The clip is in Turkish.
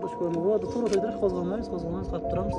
Arkadaş görünüyor. Bu arada tur ataydık. Kozlanmayız. Kozlanmayız. Kalp duramız.